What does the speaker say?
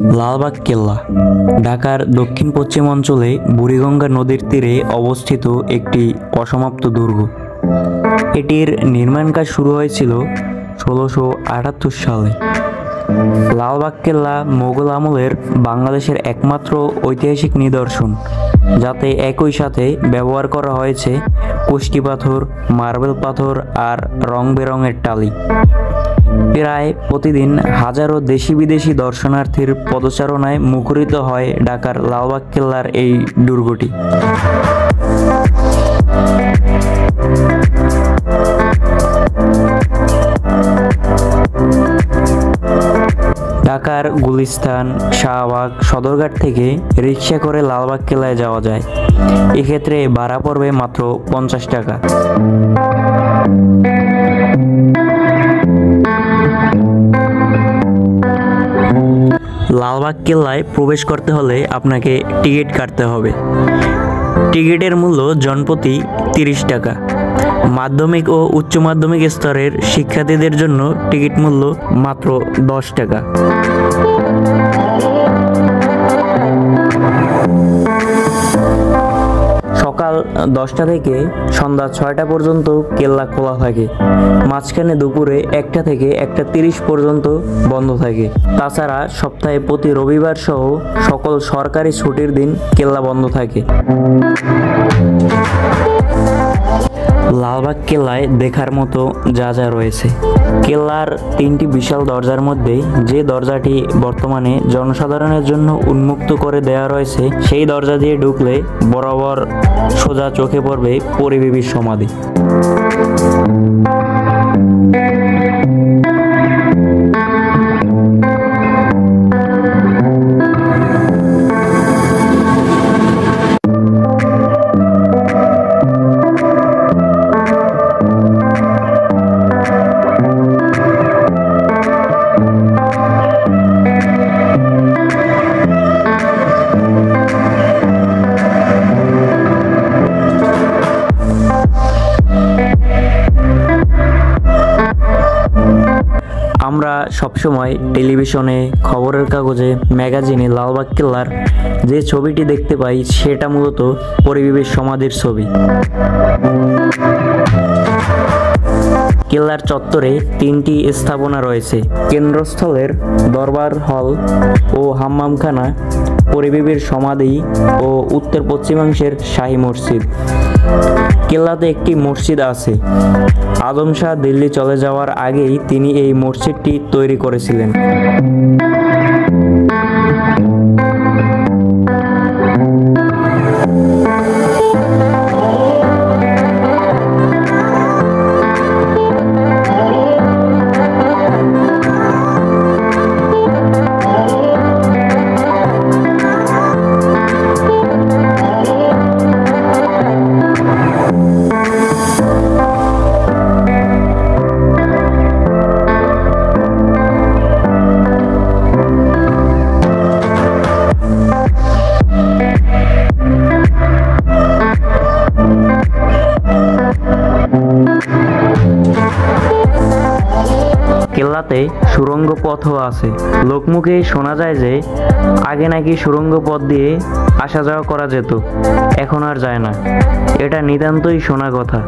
লালবাগ কেল্লা, ঢাকার দক্ষিণ পশ্চিম অঞ্চলে বুড়িগঙ্গা নদীর তীরে অবস্থিত একটি অসমাপ্ত দুর্গ। এটির নির্মাণ কাজ শুরু হয়েছিল ষোলোশো আটাত্তর সালে। লালবাগ কেল্লা মোগল আমলের বাংলাদেশের একমাত্র ঐতিহাসিক নিদর্শন, যাতে একই সাথে ব্যবহার করা হয়েছে কুষ্টি পাথর, মার্বেল পাথর আর রং বেরঙের টালি। প্রায় প্রতিদিন হাজারো দেশি বিদেশি দর্শনার্থীর পদচারণায় মুখরিত হয় ঢাকার লালবাগ কেল্লার এই দুর্গটি। ঢাকার গুলিস্তান, শাহবাগ সদরঘাট থেকে রিক্সা করে লালবাগ কেল্লায় যাওয়া যায়। এক্ষেত্রে ভাড়া পড়বে মাত্র পঞ্চাশ টাকা। লালবাগ কেল্লায় প্রবেশ করতে হলে আপনাকে টিকিট কাটতে হবে। টিকিটের মূল্য জনপ্রতি তিরিশ টাকা। মাধ্যমিক ও উচ্চ মাধ্যমিক স্তরের শিক্ষার্থীদের জন্য টিকিট মূল্য মাত্র দশ টাকা। সকাল দশটা থেকে সন্ধ্যা ছয়টা পর্যন্ত কেল্লা খোলা থাকে। মাঝখানে দুপুরে একটা থেকে একটা তিরিশ পর্যন্ত বন্ধ থাকে। তাছাড়া সপ্তাহে প্রতি রবিবার সহ সকল সরকারি ছুটির দিন কেল্লা বন্ধ থাকে। লালবাগ কেল্লায় দেখার মতো যা যা রয়েছে। কেল্লার তিনটি বিশাল দরজার মধ্যে যে দরজাটি বর্তমানে জনসাধারণের জন্য উন্মুক্ত করে দেয়া রয়েছে, সেই দরজা দিয়ে ঢুকলে বরাবর সোজা চোখে পড়বে পরিবেশ সমাধি। আমরা সবসময় টেলিভিশনে খবরের কাগজে ম্যাগাজিনে লালবাগ কেল্লার যে ছবিটি দেখতে পাই, সেটা মূলত পরিবেশ সমাধির ছবি। কেল্লার চত্বরে তিনটি স্থাপনা রয়েছে। কেন্দ্রস্থলের দরবার হল ও হাম্মামখানা, পরিবেবীর সমাধি ও উত্তর পশ্চিমাংশের শাহী মসজিদ। কেল্লাতে একটি মসজিদ আছে। আদম শাহ দিল্লি চলে যাওয়ার আগেই তিনি এই মসজিদটি তৈরি করেছিলেন। কেল্লাতে সুড়ঙ্গ পথও আছে। লোকমুখে শোনা যায় যে, আগে নাকি সুড়ঙ্গ পথ দিয়ে আসা যাওয়া করা যেত। এখন আর যায় না। এটা নিতান্তই শোনা কথা।